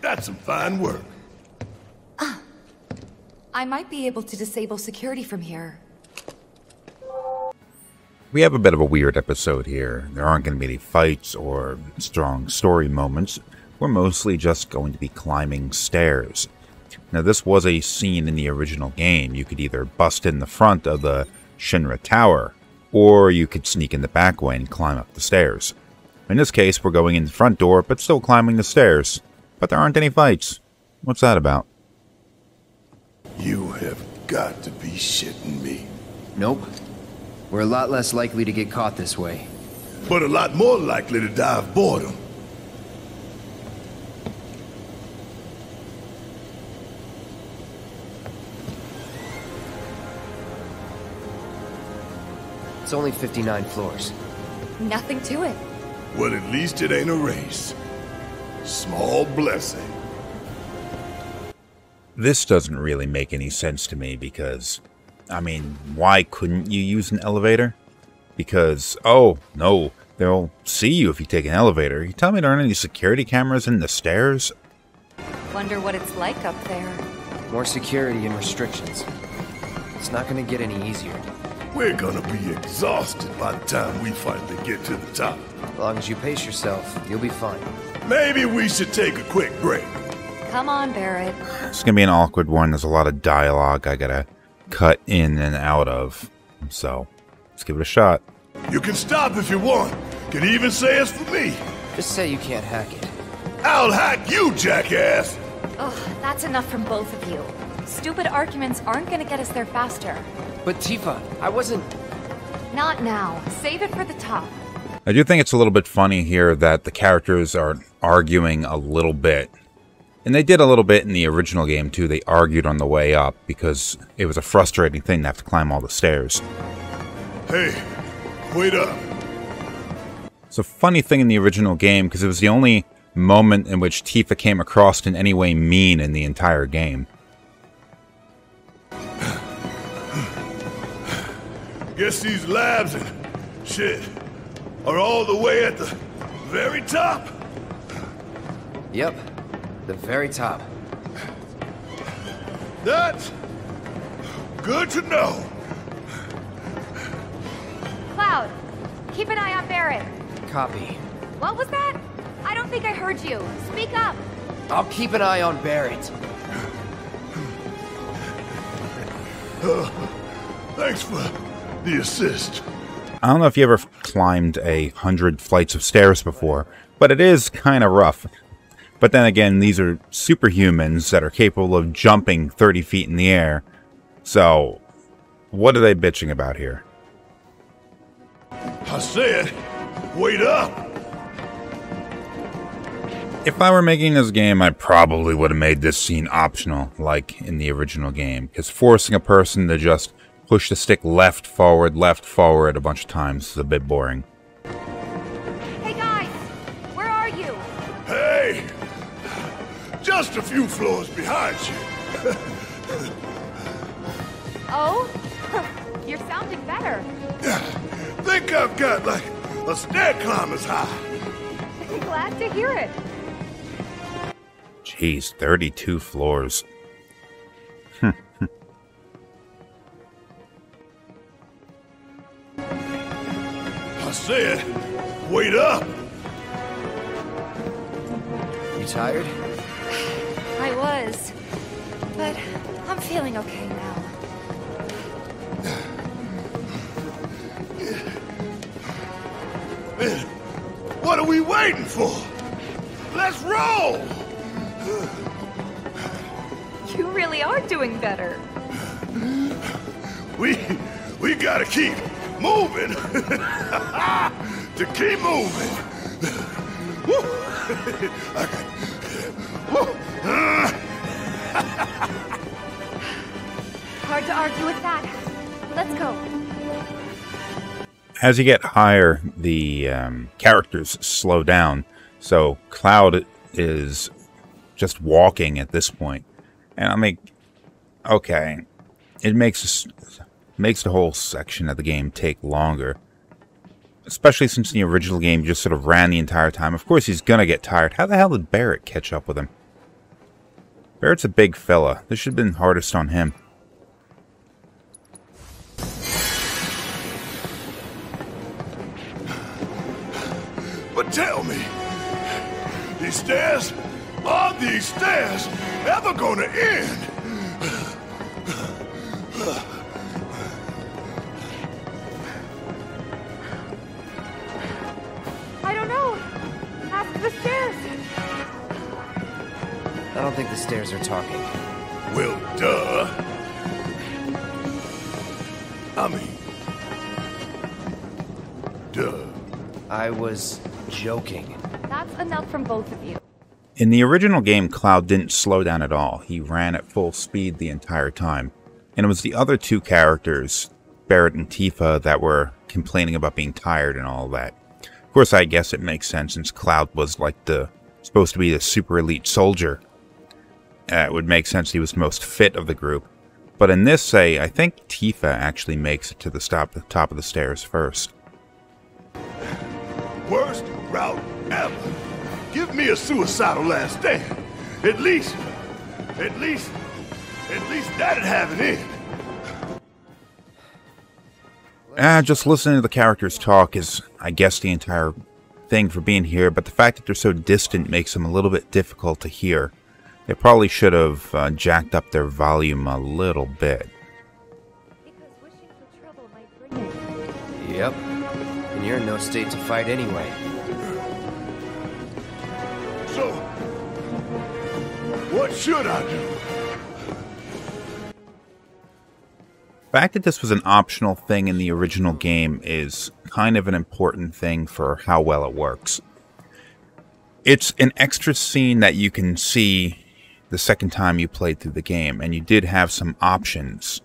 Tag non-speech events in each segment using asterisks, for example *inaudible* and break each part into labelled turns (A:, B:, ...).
A: That's some fine work.
B: Ah, I might be able to disable security from here.
C: We have a bit of a weird episode here. There aren't going to be any fights or strong story moments. We're mostly just going to be climbing stairs. Now, this was a scene in the original game. You could either bust in the front of the Shinra Tower, or you could sneak in the back way and climb up the stairs. In this case, we're going in the front door, but still climbing the stairs. But there aren't any fights. What's that about?
A: You have got to be shitting me.
D: Nope. We're a lot less likely to get caught this way.
A: But a lot more likely to die of boredom.
D: It's only 59 floors.
B: Nothing to it.
A: Well, at least it ain't a race. Small blessing.
C: This doesn't really make any sense to me because, I mean, why couldn't you use an elevator? Because, oh, no, they'll see you if you take an elevator. You tell me there aren't any security cameras in the stairs?
B: Wonder what it's like up there.
D: More security and restrictions. It's not gonna get any easier.
A: We're gonna be exhausted by the time we finally get to the top.
D: As long as you pace yourself, you'll be fine.
A: Maybe we should take a quick break.
B: Come on, Barret.
C: It's gonna be an awkward one. There's a lot of dialogue I gotta cut in and out of. So, let's give it a shot.
A: You can stop if you want. Can even say it's for me.
D: Just say you can't hack it.
A: I'll hack you, jackass!
B: Ugh, that's enough from both of you. Stupid arguments aren't gonna get us there faster.
D: But Tifa, I wasn't...
B: Not now. Save it for the top.
C: I do think it's a little bit funny here that the characters are arguing a little bit. And they did a little bit in the original game too. They argued on the way up because it was a frustrating thing to have to climb all the stairs.
A: Hey, wait up.
C: It's a funny thing in the original game because it was the only moment in which Tifa came across in any way mean in the entire game.
A: Guess these labs and shit are all the way at the very top.
D: Yep. The very top.
A: That's good to know.
B: Cloud, keep an eye on Barret.
D: Copy.
B: What was that? I don't think I heard you. Speak up.
D: I'll keep an eye on Barret.
A: Thanks for the assist.
C: I don't know if you ever climbed a hundred flights of stairs before, but it is kind of rough. But then again, these are superhumans that are capable of jumping 30 feet in the air. So, what are they bitching about here?
A: I said, wait up.
C: If I were making this game, I probably would have made this scene optional, like in the original game, because forcing a person to just push the stick left, forward, left, forward a bunch of times It's a bit boring.
B: Hey guys, where are you?
A: Hey, just a few floors behind you.
B: Oh? *laughs* You're sounding better. *laughs*
A: Think I've got like a stair climber's high.
B: Glad to hear it.
C: Jeez, 32 floors.
A: Said, wait up.
D: You tired?
B: I was. But I'm feeling okay now.
A: Then what are we waiting for? Let's roll.
B: You really are doing better.
A: We we gotta keep moving. *laughs* to keep moving. Woo. *laughs* I got- woo. *laughs*
B: Hard to argue with that. Let's go.
C: As you get higher, the um, characters slow down. So Cloud is just walking at this point, and I mean, okay, it makes us- makes the whole section of the game take longer. Especially since in the original game, just sort of ran the entire time. Of course, he's gonna get tired. How the hell did Barret catch up with him? Barret's a big fella. This should have been hardest on him.
A: But tell me, these stairs, are these stairs ever gonna end?
B: Ask the stairs.
D: I don't think the stairs are talking.
A: Well, duh. I mean, duh.
D: I was joking.
B: That's enough from both of you.
C: In the original game, Cloud didn't slow down at all. He ran at full speed the entire time. And it was the other two characters, Barret and Tifa, that were complaining about being tired and all that. Of course, I guess it makes sense since Cloud was like the supposed to be the super elite soldier. Uh, it would make sense he was most fit of the group. But in this, say, I think Tifa actually makes it to the stop, the top of the stairs first.
A: Worst route ever. Give me a suicidal last stand. At least, at least, at least that'd have an in.
C: Ah, just listening to the characters talk is, I guess, the entire thing for being here, but the fact that they're so distant makes them a little bit difficult to hear. They probably should have uh, jacked up their volume a little bit.
B: Because wishing for trouble might bring it.
D: Yep. And you're in no state to fight anyway.
A: So, what should I do?
C: Fact that this was an optional thing in the original game is kind of an important thing for how well it works. It's an extra scene that you can see the second time you played through the game, and you did have some options.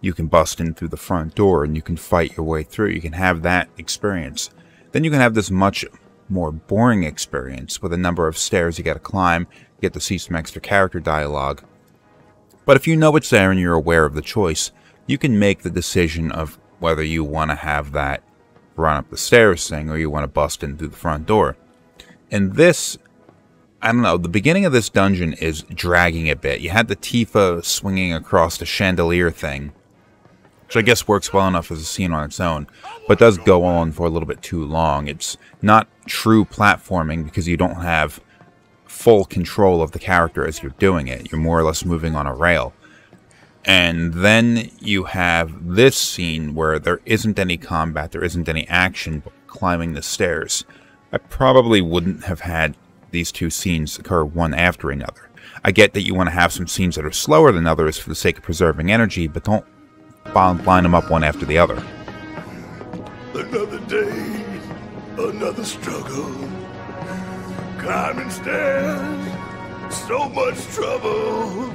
C: You can bust in through the front door and you can fight your way through. You can have that experience. Then you can have this much more boring experience with a number of stairs you gotta climb, get to see some extra character dialogue. But if you know it's there and you're aware of the choice, you can make the decision of whether you want to have that run up the stairs thing or you want to bust in through the front door. And this, I don't know, the beginning of this dungeon is dragging a bit. You had the Tifa swinging across the chandelier thing, which I guess works well enough as a scene on its own, but does go on for a little bit too long. It's not true platforming because you don't have full control of the character as you're doing it. You're more or less moving on a rail. And then you have this scene where there isn't any combat, there isn't any action climbing the stairs. I probably wouldn't have had these two scenes occur one after another. I get that you want to have some scenes that are slower than others for the sake of preserving energy, but don't line them up one after the other.
A: Another day, another struggle. Climbing stairs, so much trouble.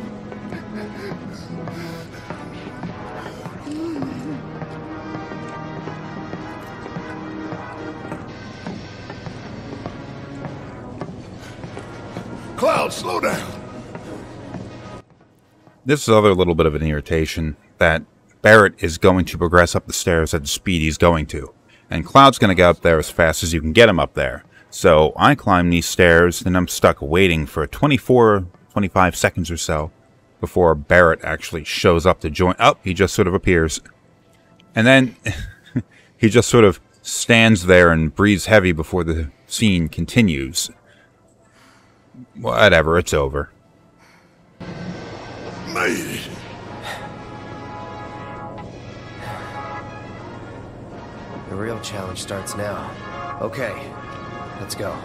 A: Cloud, slow down.
C: This is other little bit of an irritation that Barret is going to progress up the stairs at the speed he's going to. And Cloud's going to get up there as fast as you can get him up there. So I climb these stairs, and I'm stuck waiting for 24, 25 seconds or so before Barret actually shows up to join. Oh, he just sort of appears. And then *laughs* he just sort of stands there and breathes heavy before the scene continues. Whatever, it's over.
A: Made it.
D: The real challenge starts now. Okay, let's go.